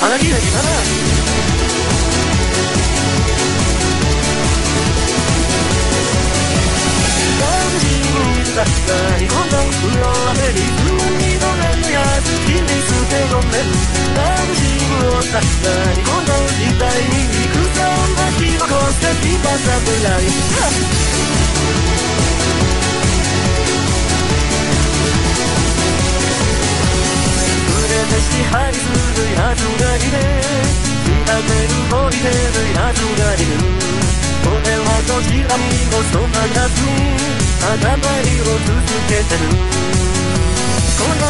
花切れにかなだったりこの風呂雨に海の目や切り捨てごめん何時をたったりこの時代に草を巻き起こしてピパ侍て支配する奴がいて見立てる動いてる奴がいる。俺はどちらにもそばがずに頭りを続けてる。この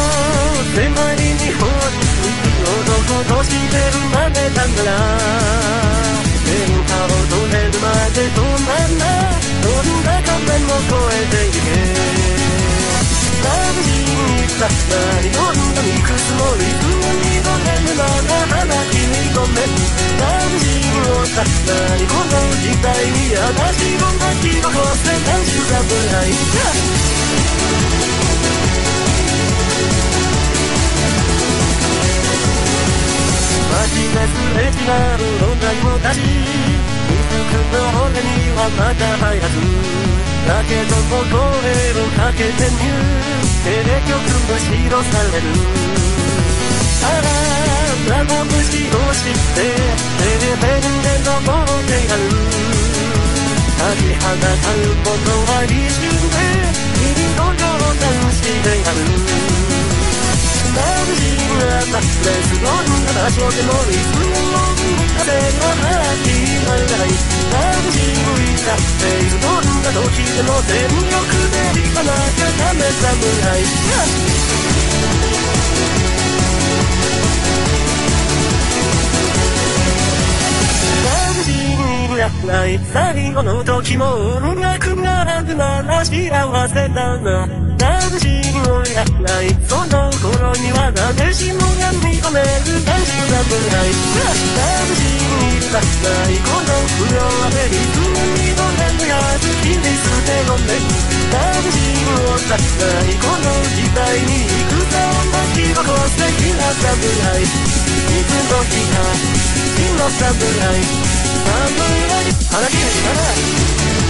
狭い日本に男としてるまでだから電波を止めるまで止まんな。どんな壁も越えていけ。眩しいさ何飲んだ肉つもり海の眠なが花君ごめん眩しいをさ何この時代に私を巻き起こして男子侍街ですれ違う女にもたちの俺にはまだ早くだけども声をかけてみる。テレ曲むしろされる。あら生虫を知ってテレペンで登ってやる。立ちはだかることは一瞬で君のようなしてやる。眩しいなレスどんな場所でもいつも風の吐きならない眩しいさいつどんな時でも全力で行かなきゃダメ侍眩しいやない最後の時も音楽があるなら幸せだな眩しいのやないその頃には誰しもが認める男子侍眩しいだないこの風呂雨に海の眠や月に捨てごめん眩しいをさないこの時代に戦を巻き起こす的な侍いつの日か真の侍侍腹切れにかな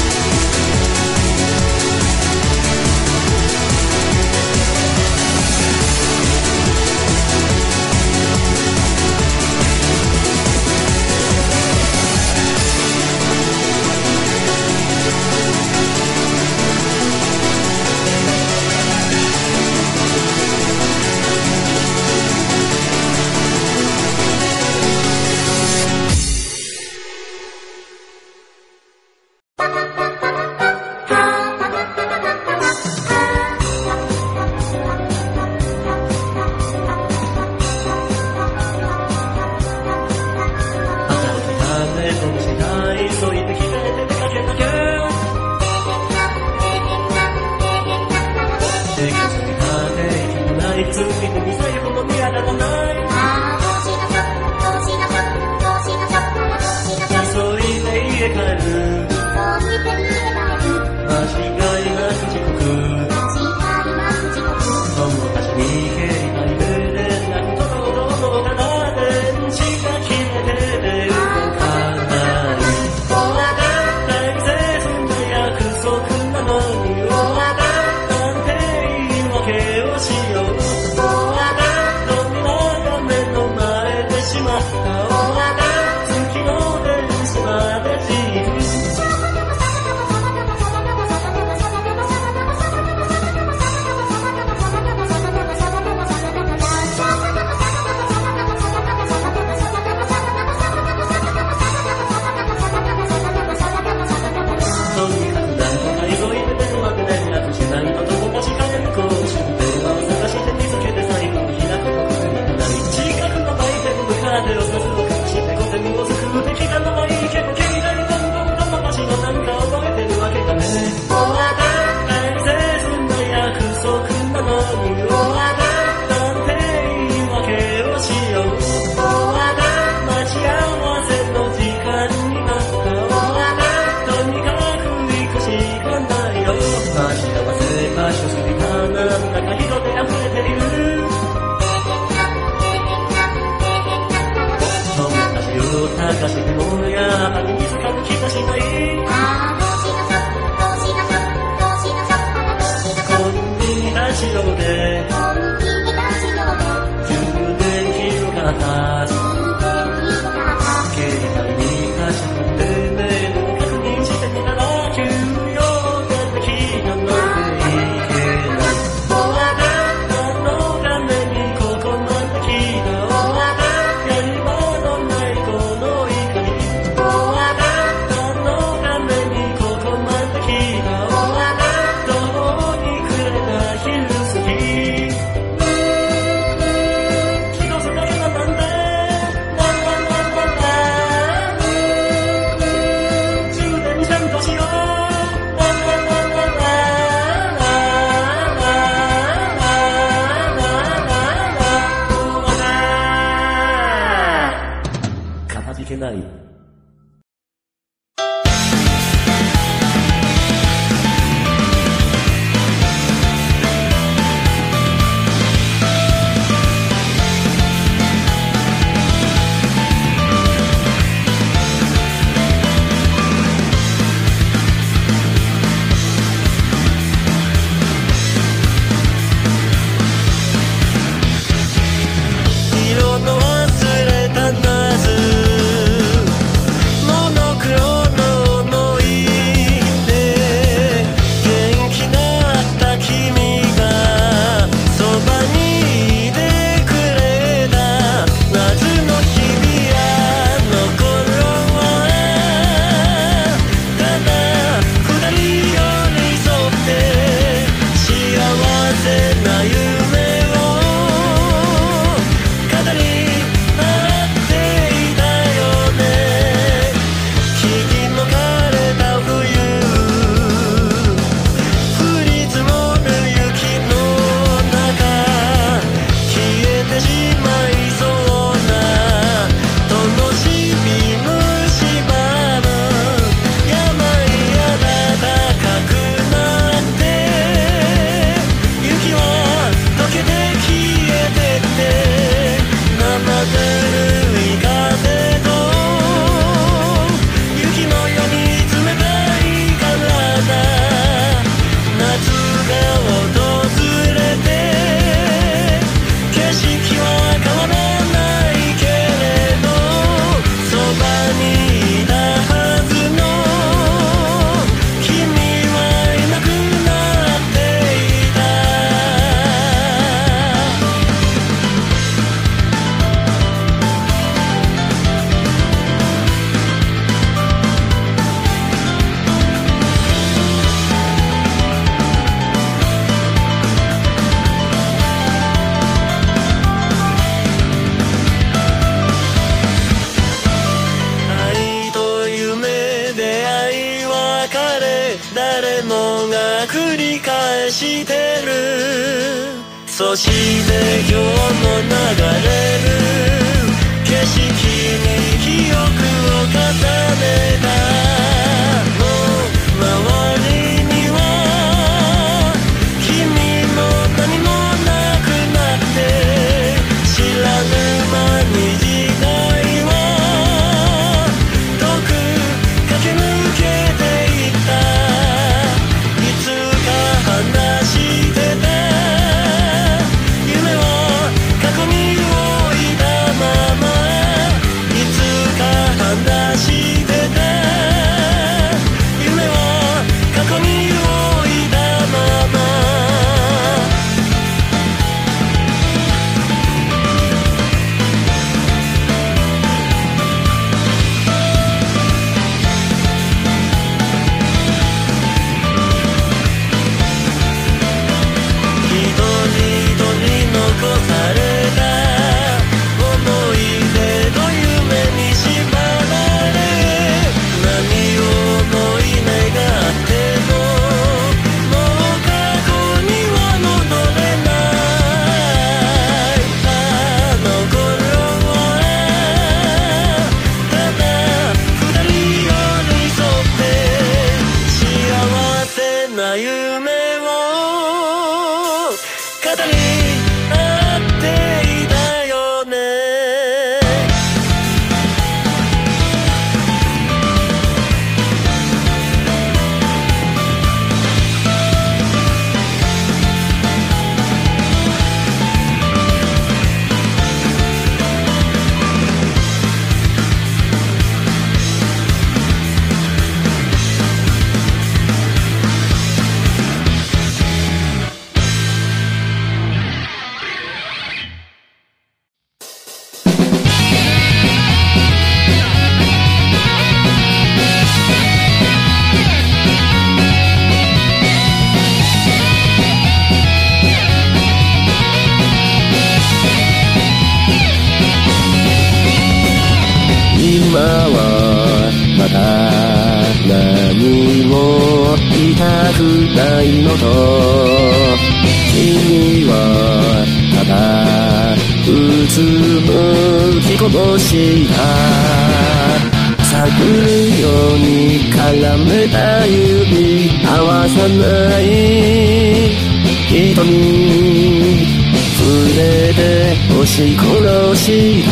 を痛くないのと君はただうつむきこぼした探るように絡めた指合わさない人に触れて押し殺した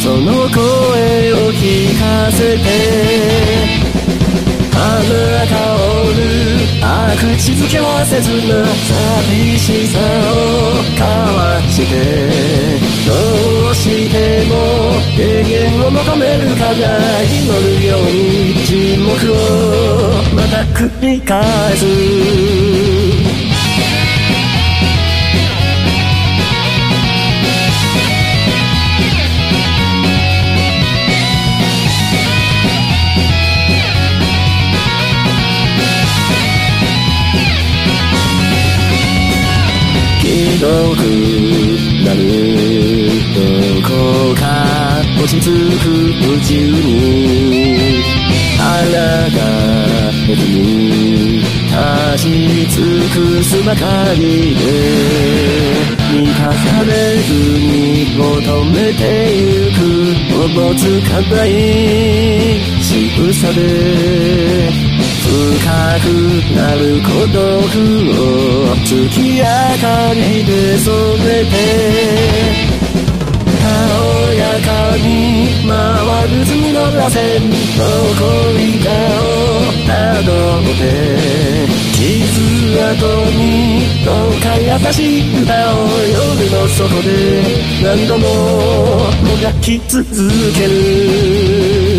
その声を聞かせて。香るあ口づけはせずな寂しさを交わしてどうしても永遠を求めるかが祈るように沈黙をまた繰り返すなるどこか落ち着く宇宙に腹が減ずに立ち尽くすばかりで満たされずに求めてゆくおぼつかない仕草で深くなる孤独を月明かりで染めて軽やかに回る次の螺旋残りかをたどって傷跡にどうか優しい歌を夜の底で何度ももがき続ける。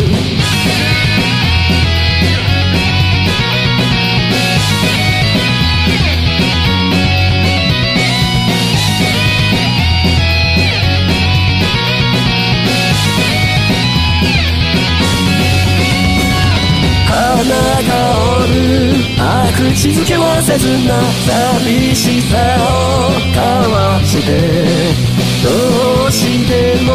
静けはせずな寂しさを交わしてどうしても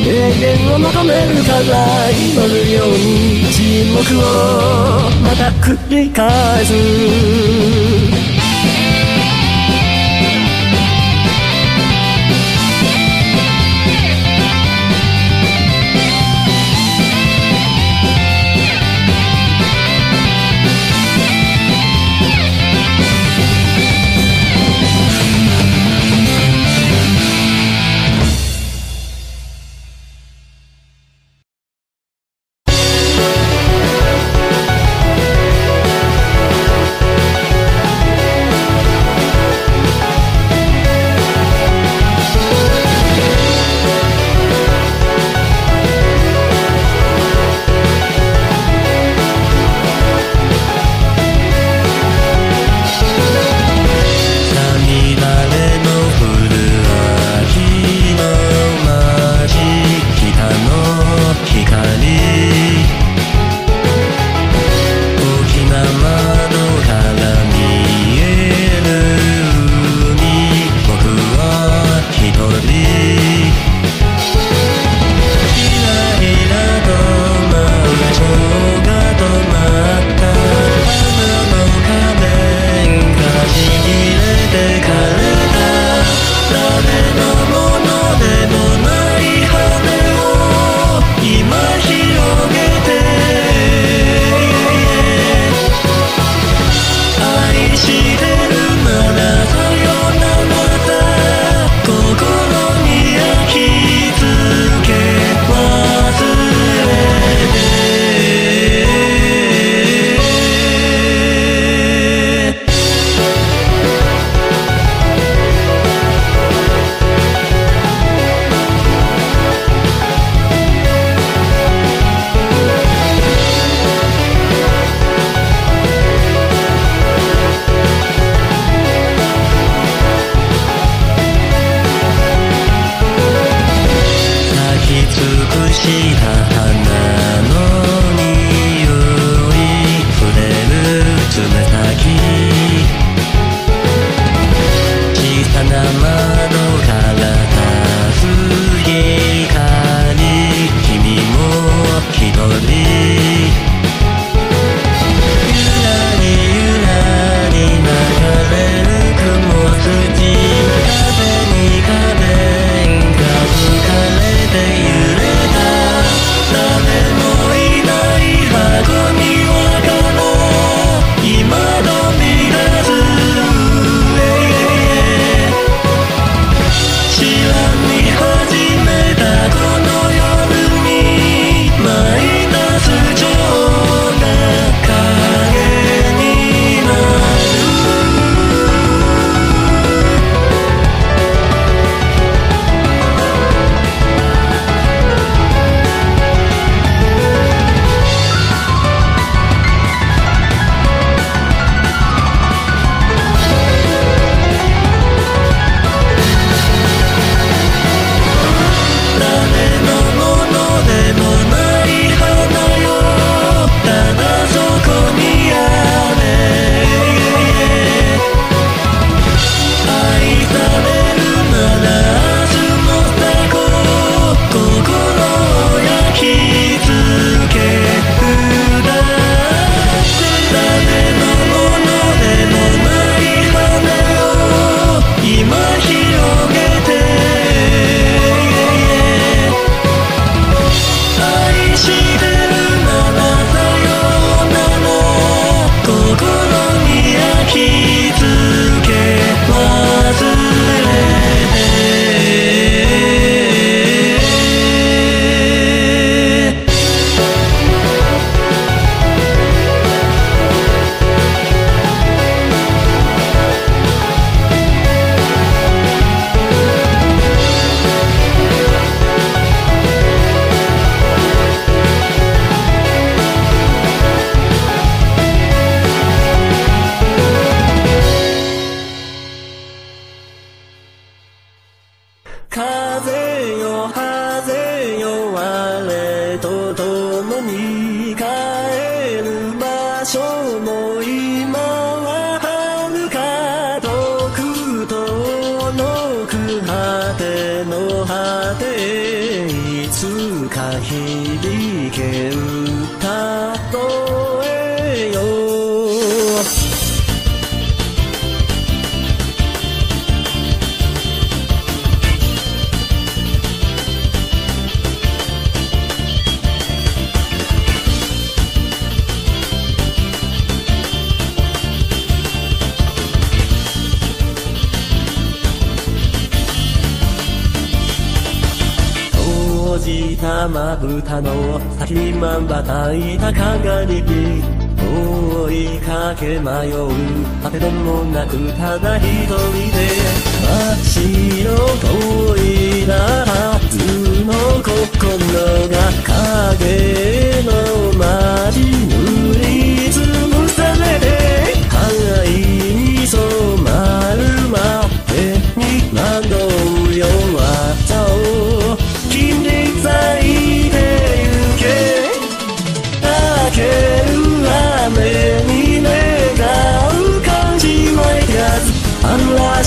永遠を求めるから祈るように沈黙をまた繰り返す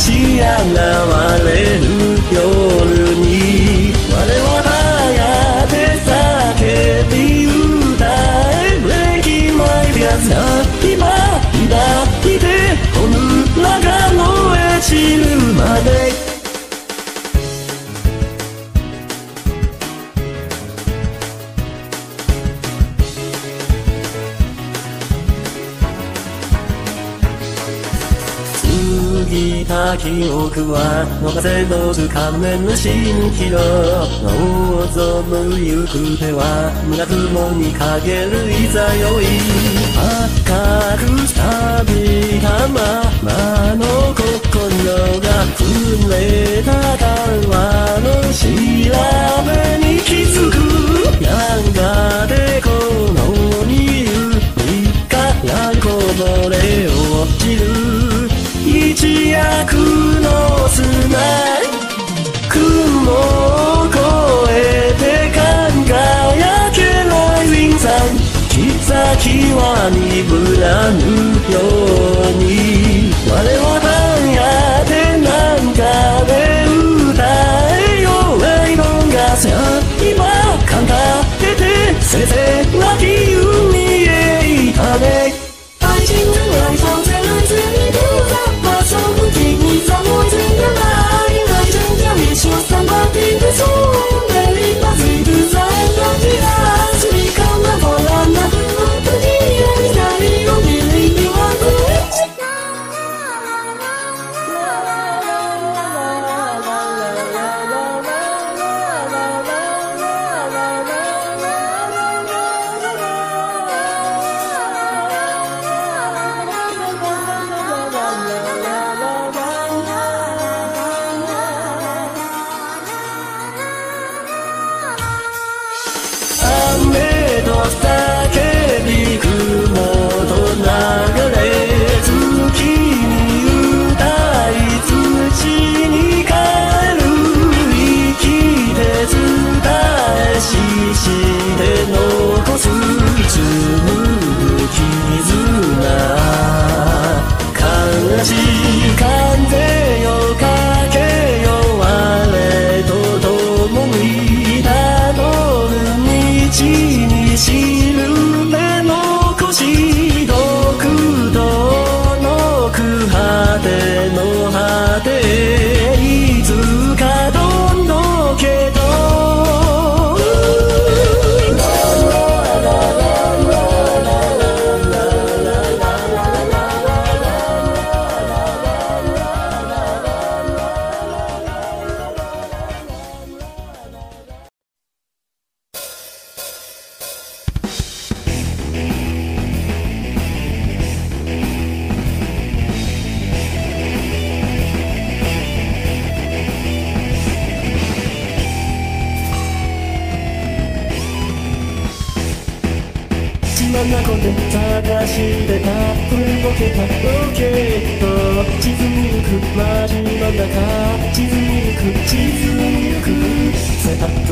si alaba aleluya. 記憶は逃せどつかめぬ蜃気楼望ぞむ行く手は胸雲にかけるいざよい赤くたびたままの心が触れた川の調べに気づくやがてこの匂いからこぼれ落ちる一躍の砂雲を越えて輝けないウィンザん木先は鈍らぬように。我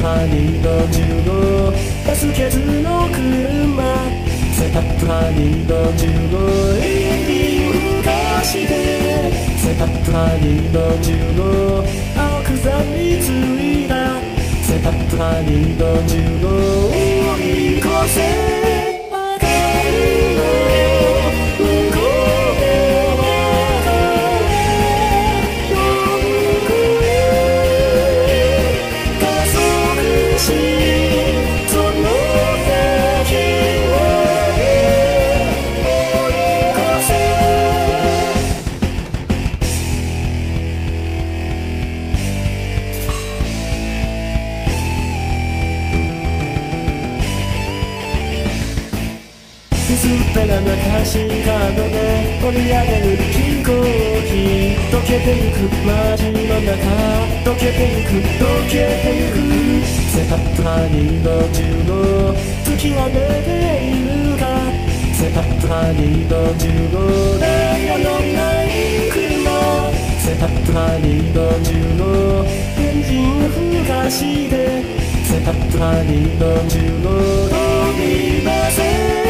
ハニーの15バスケツの車セタップハニーの15エンディング化してセタップハニーの15青くざみついたセタップハニーの15追い越せぺらな歌詞カードで折り上げる飛行機溶けてゆく。街の中溶けてゆく。溶けてゆく。セタップハニーの15月は出ているかセタップハニーの15ダイヤのない車セタップハニーの15エンジンふかしてセタップハニーの15飛び出せ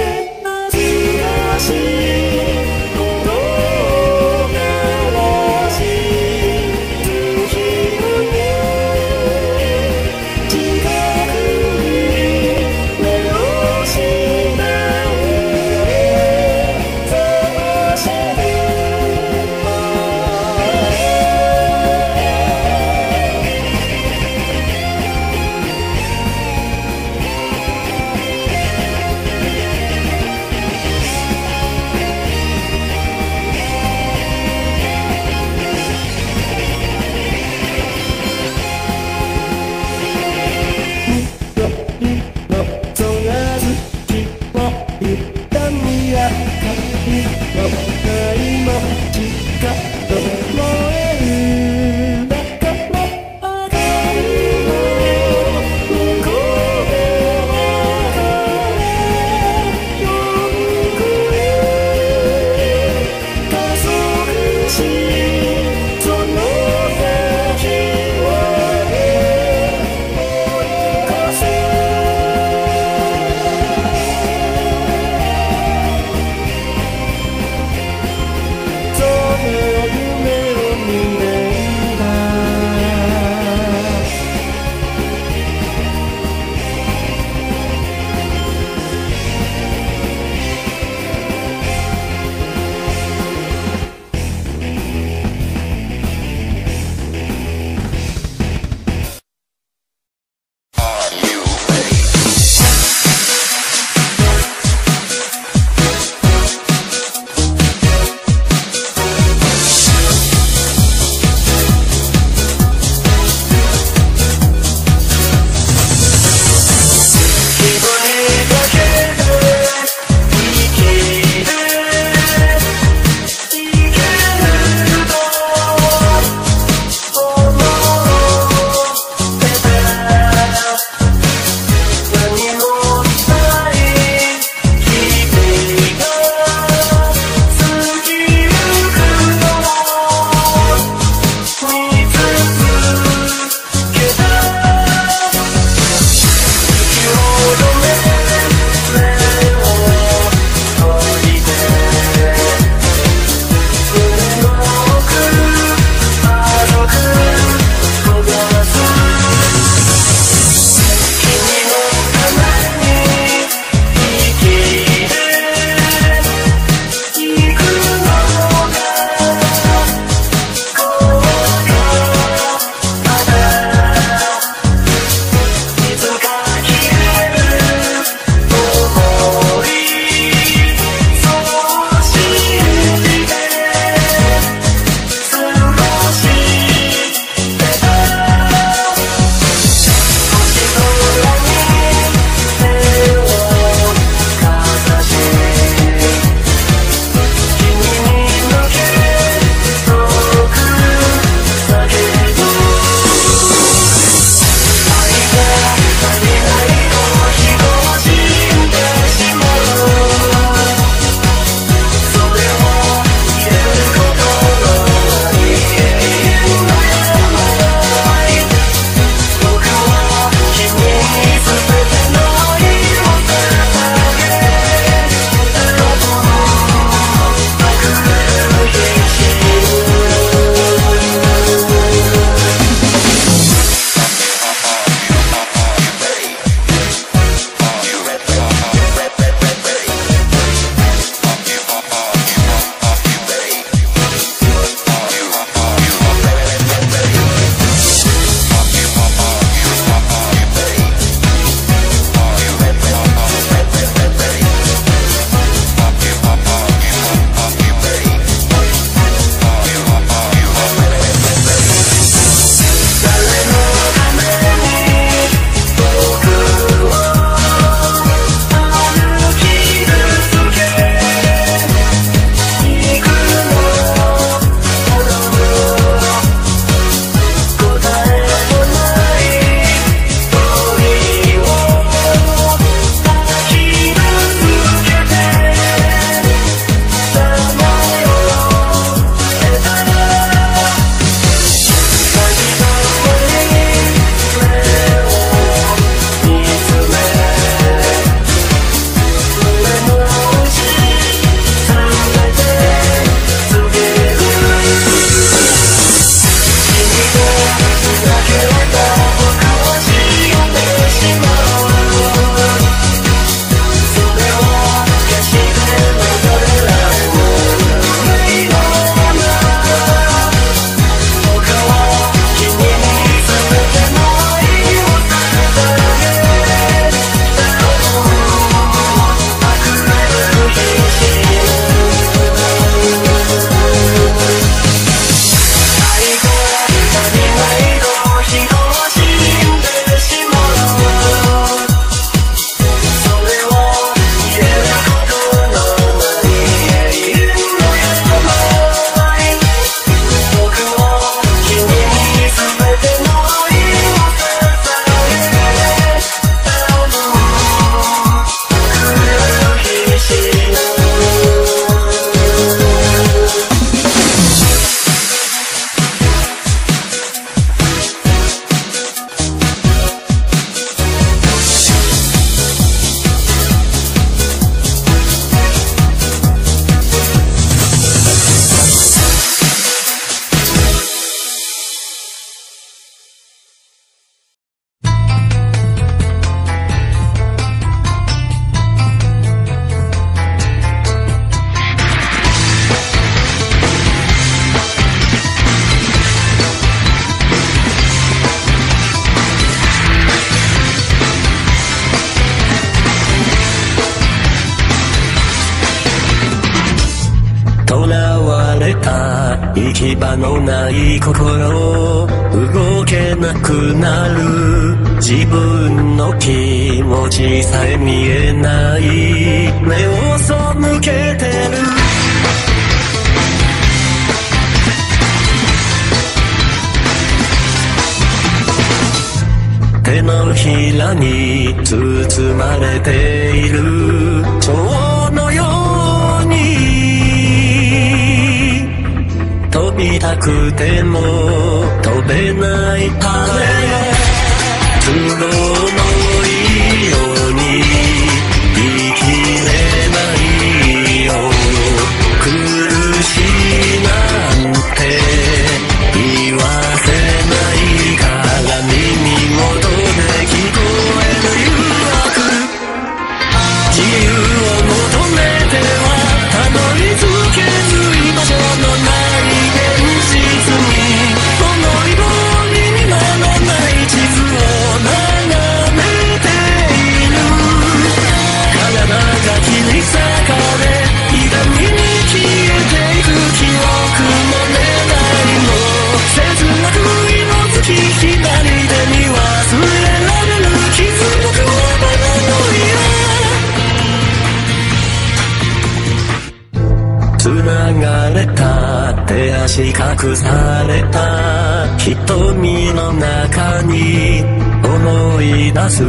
し隠された瞳の中に思い出す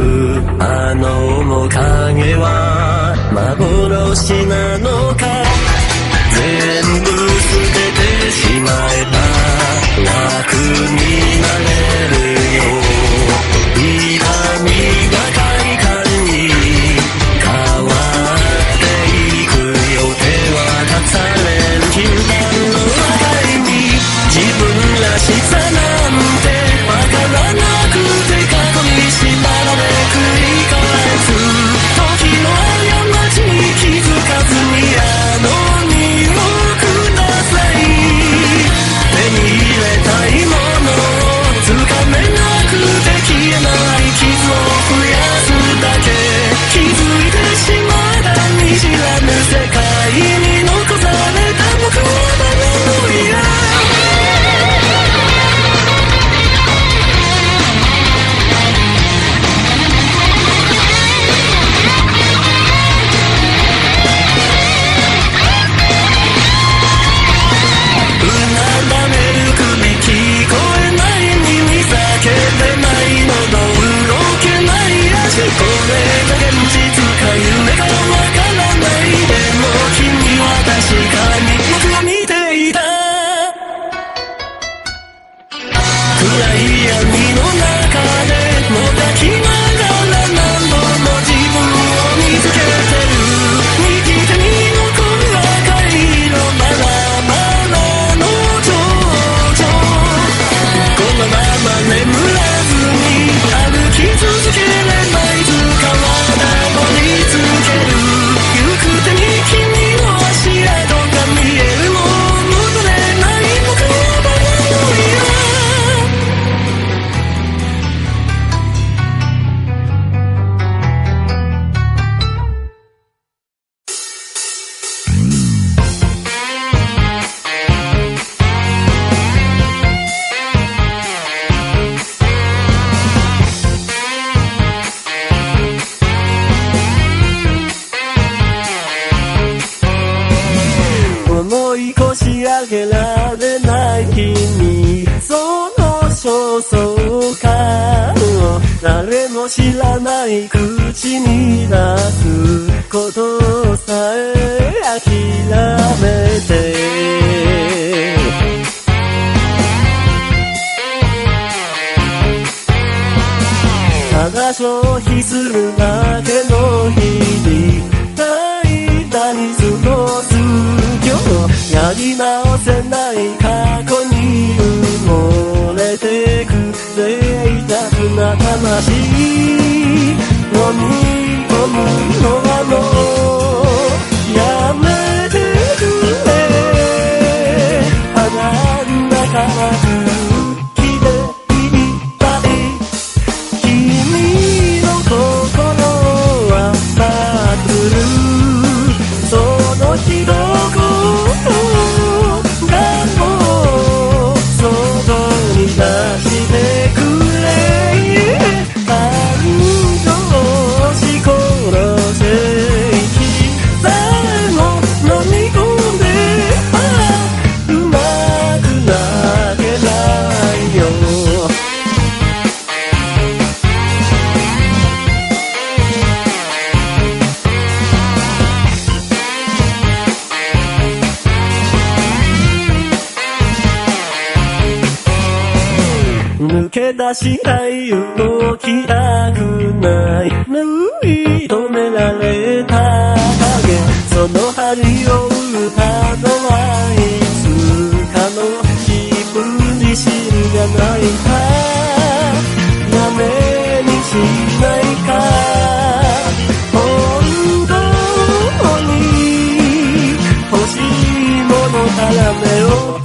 あの面影は幻なのか？全部捨ててしまえば楽になれるよ。け出したい動きたくない。縫い止められた影。その針を打ったのはいつかの自分自身じゃないか。ダメにしないか。本当に欲しいものから目を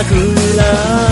こか暗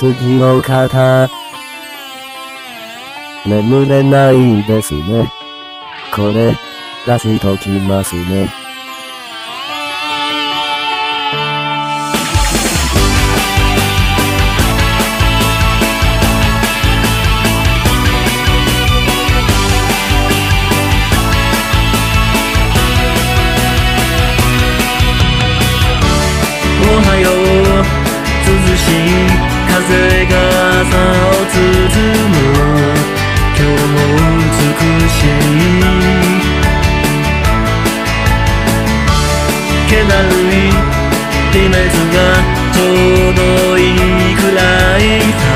時の方。眠れないですね。これ、出しときますね。faith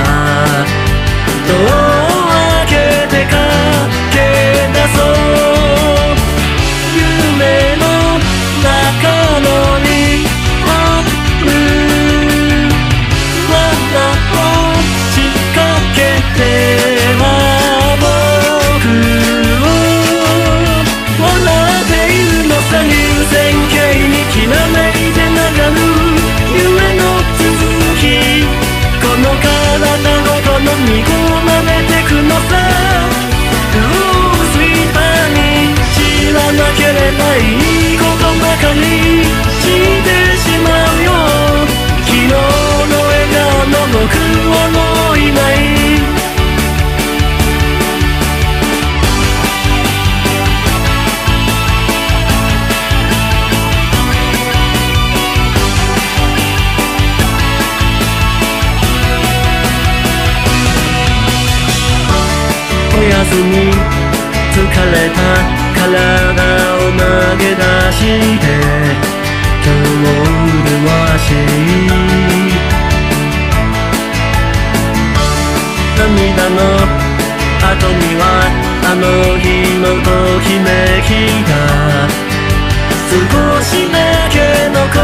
ないことばかりしてしまうよ。昨日の笑顔の僕を涙の後にはあの日のときめきが少しだけ残る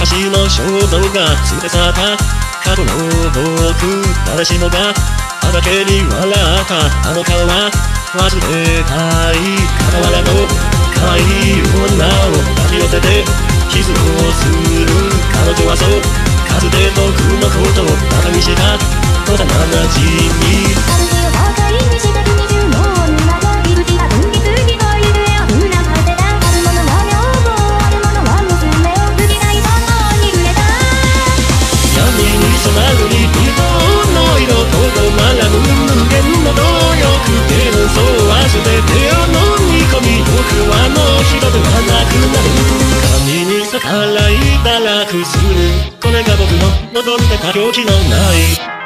昔の衝動が連れ去った過去の僕誰しもが畑に笑ったあの顔は忘れたい傍らの可愛い女を抱き寄せて傷をする彼女はそうかつて僕のことをバカにした幼なじみに希の力は全てを飲み込み僕はもう人ではなくなる。神に逆らい堕落するこれが僕の望んでた狂気のない。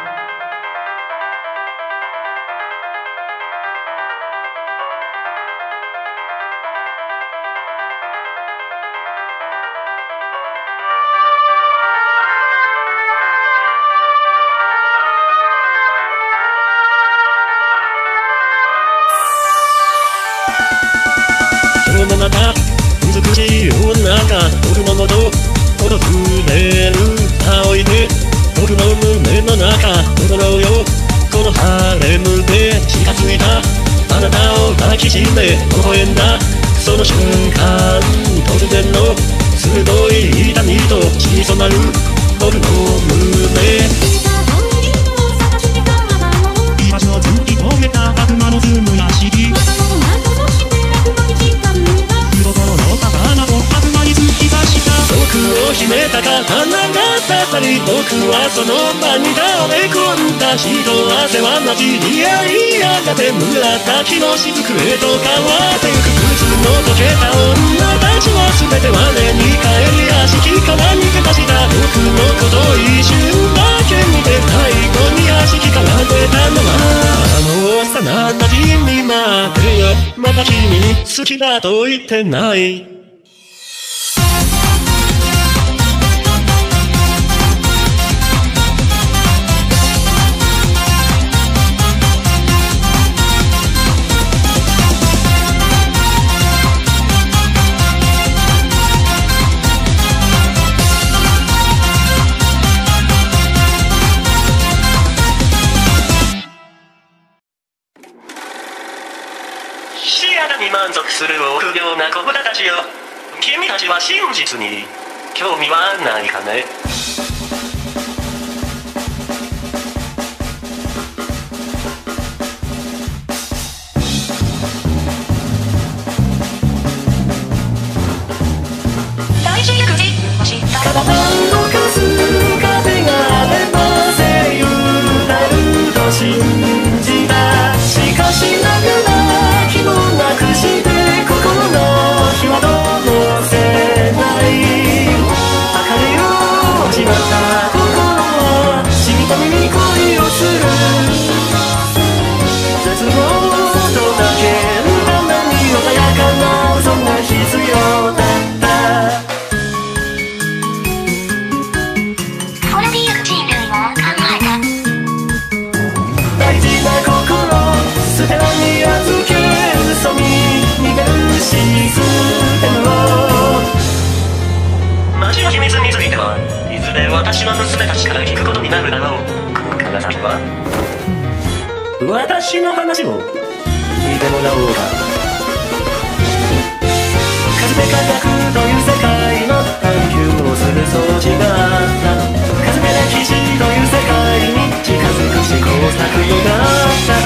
君好きだと言ってない。する臆病な子豚たちよ。君たちは真実に興味はないかね。大事くじたか私から聞くことになるだろう。くさいは私の話を聞いてもらおうか。風科学という世界の探求をする装置があった。風歴史という世界に近づく試行錯誤があった。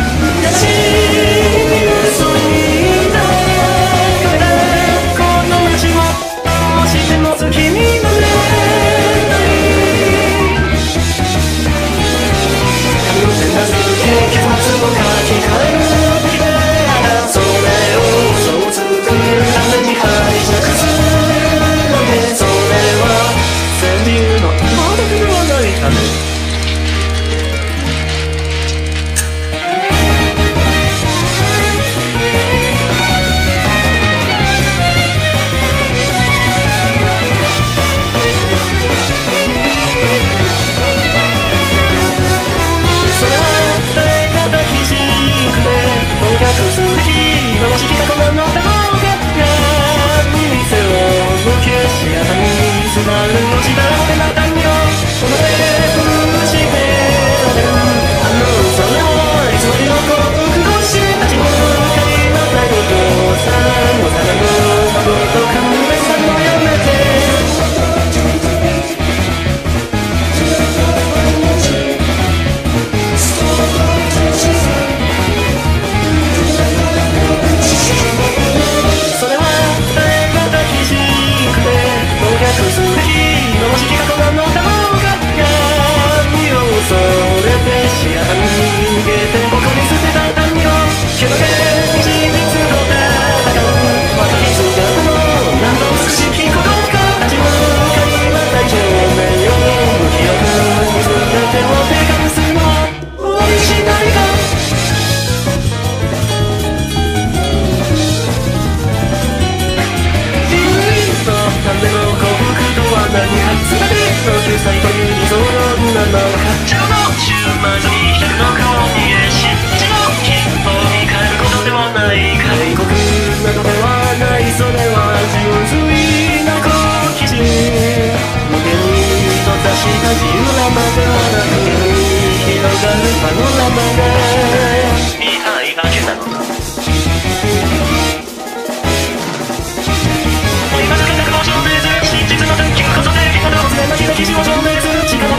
力な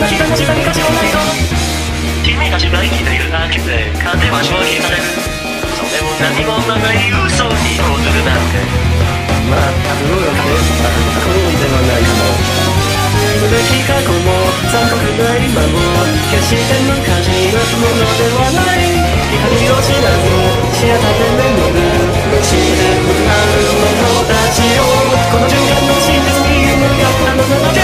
きが下に価値はないぞ君たちが生きているだけで。勝ては消費されるそれを何もない嘘に戻るなんてまったく愚かでバカな行為ではないかも無べき過去も残酷な今も決して昔のものではない。光を知らず視野立て眠る無視で無なる者たちをこの瞬間の真実に向かったもの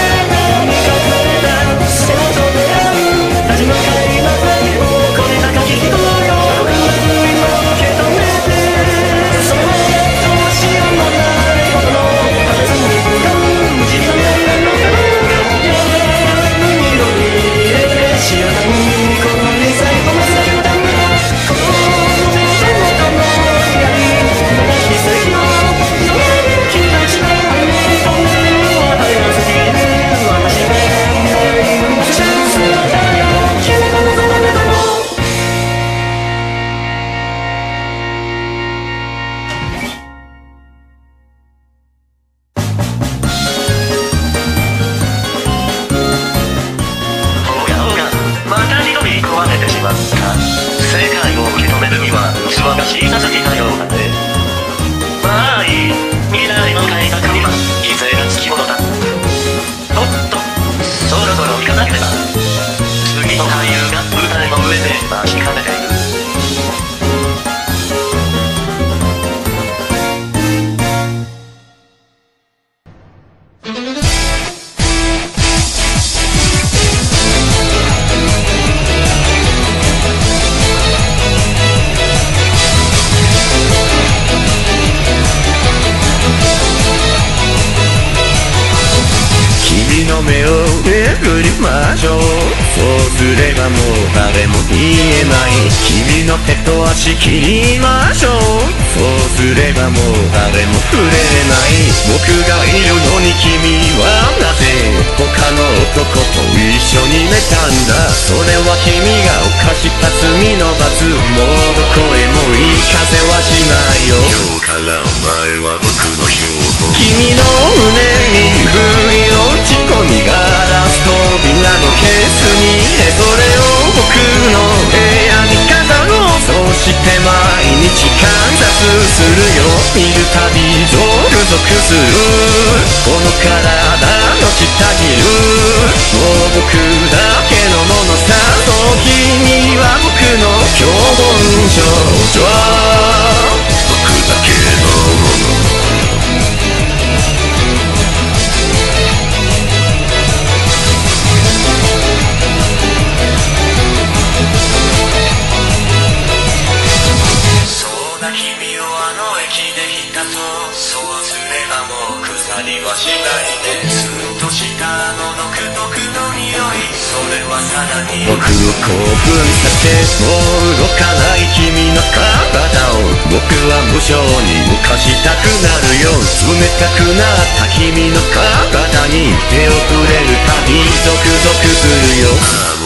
の目をめぐりましょうそうすればもう誰も言えない。君の手と足切りましょうそうすればもう誰も触れない僕がいるのに君はなぜ他の男と一緒に寝たんだ。それは君が犯した罪の罰もうどこへも行かせはしないよ今日からお前は僕の標本。君の胸に不意の打ち込みがラス扉の。ケースにそれを僕の。部屋に飾ろうそして毎日観察するよ見るたびゾクゾクするこの体の下にいるもう僕だけのもの。さそう君は僕の標本少女僕を興奮させもう動かない君の体を僕は無性に動かしたくなるよ。冷たくなった君の体に手を触れるたびゾクゾクするよ。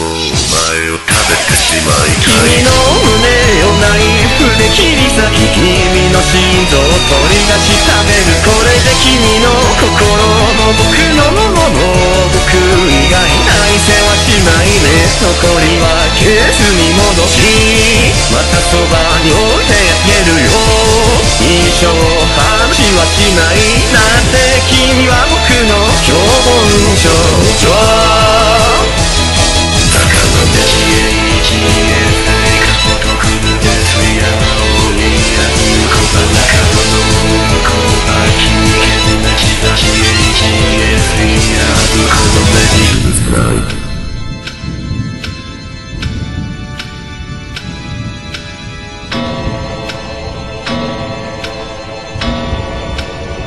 てしまいたい君の胸をナイフで切り裂き君の心臓を取り出し食べるこれで君の心も僕のものも僕以外愛せはしないね残りはケースに戻しまたそばに置いてあげるよ一生話はしないだって君は僕の標本少女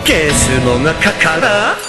ケースの中から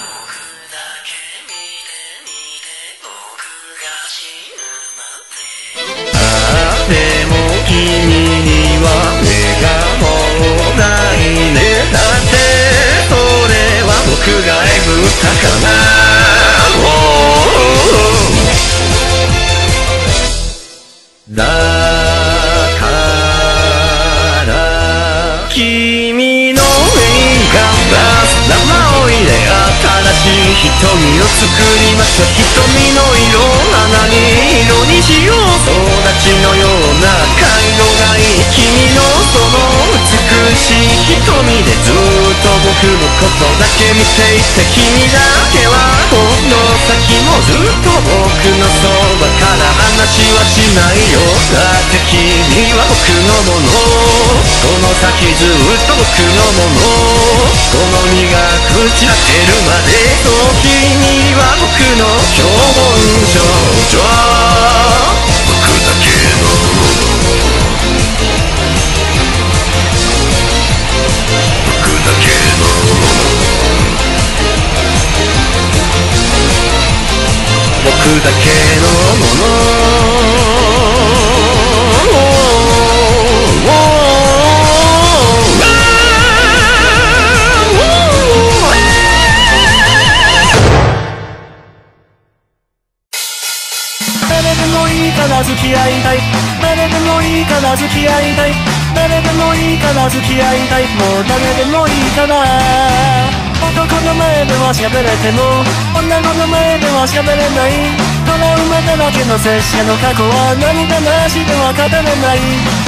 だけの拙者の過去は涙なしでは語れない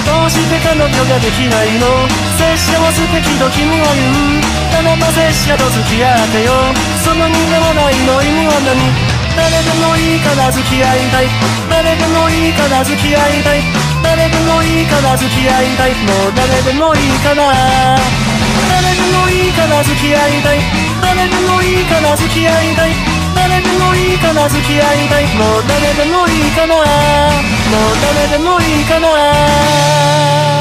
どうして彼女ができないの拙者は素敵と君は言う。あなた拙者と付き合ってよ。その苦笑いの意味は何。誰でもいいから付き合いたい。誰でもいいから付き合いたい。誰でもいいから付き合いたい。もう誰でもいいから。誰でもいいから付き合いたい。誰でもいいから付き合いたい。誰でもいいかな付き合いたいもう誰でもいいかな。もう誰でもいいかな。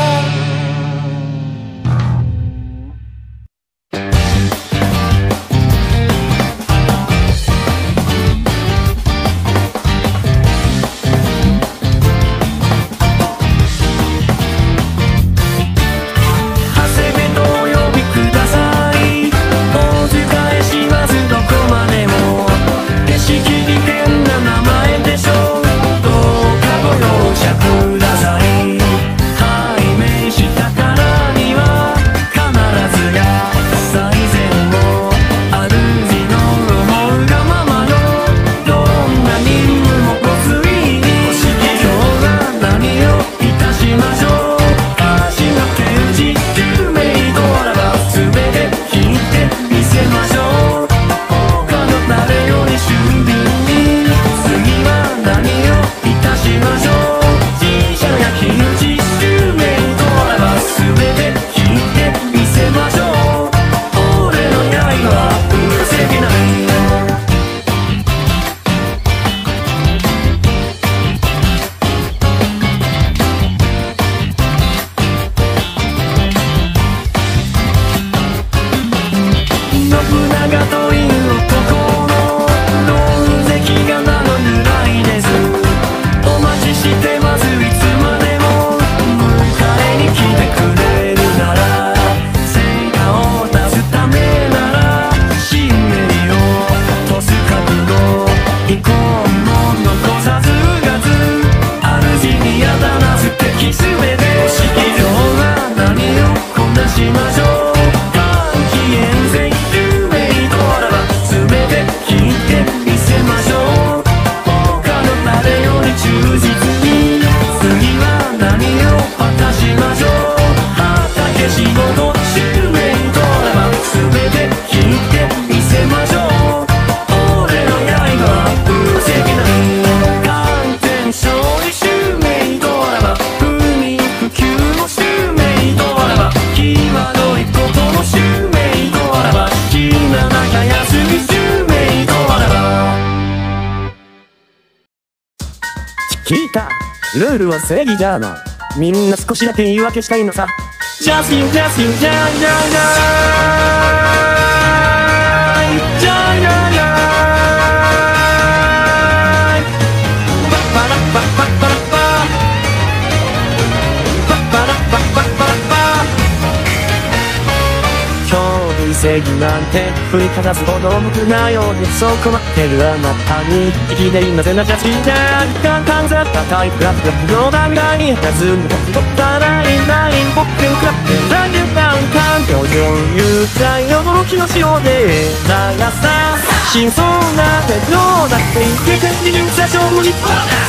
ルは正義じゃな。みんな少しだけ言い訳したいのさ。ジャスティンジャスティンジャンジャンジャン正義なんて振りかざすほど無くないようにそう困ってるあなたにいきなりなぜなきゃしない簡単だったタイプラップの段階に弾むことったらいない僕のクラップンタン表情ゆった大驚きの潮で流さ真相なてどうだって言ってて二流座上に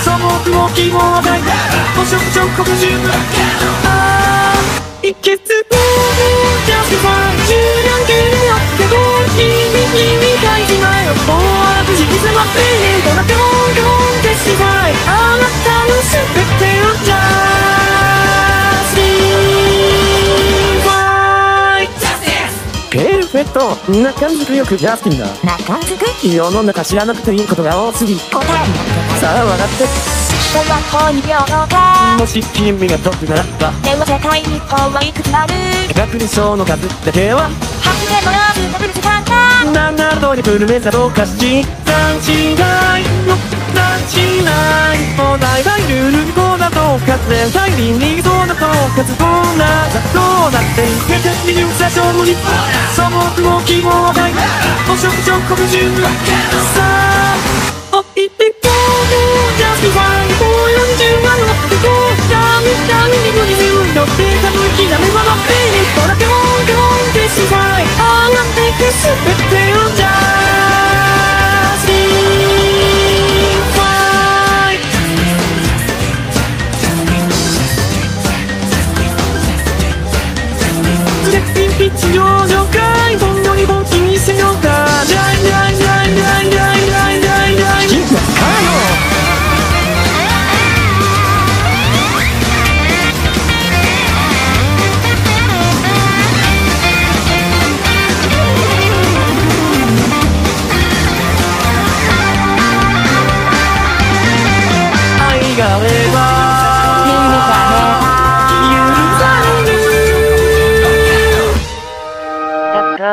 素朴も希望はいもちょこちょこあいけじゃに見たい自前を怖く沈まってしいあなたのてをフ中づくよくジャスティンだ。中づく？世の中知らなくていいことが多すぎ。答え。さあ笑って。人は本に平等か。もし君が得ならばでは世界に本はいくつなる。学年賞の数だけは初めのようダブル時間だ7ドリブル目指そうかし段違いの段違いお題はルールこうだとか全体に逃げそうだとかずこうなどうなってめちゃに入社勝負に素朴も希望ないお食事を告中さあおいてこうでジャスティファイこう40万をってこうダメダメに無理に運のって歌舞きなメはのペイにトラけモンけモン This is how it all unbig is super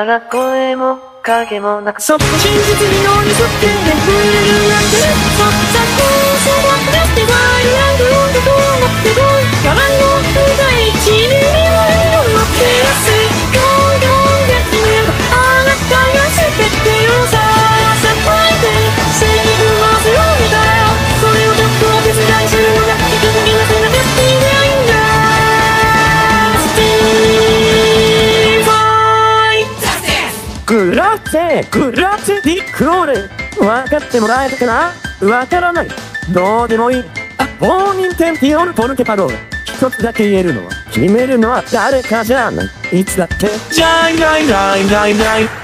れるだから声も影もなくそっと真実に寄り添って眠れるなんてそっちゃこそばだってワイヤードローでどうなってどうやらの不在地には色を照らせグラッツェグラッツディクロール分かってもらえたかな？わからない。どうでもいい。あっ本人テンティオルポルケパロー。ル一つだけ言えるのは決めるのは誰かじゃない。いつだって。ジャイジャイジャイジャイジャイ。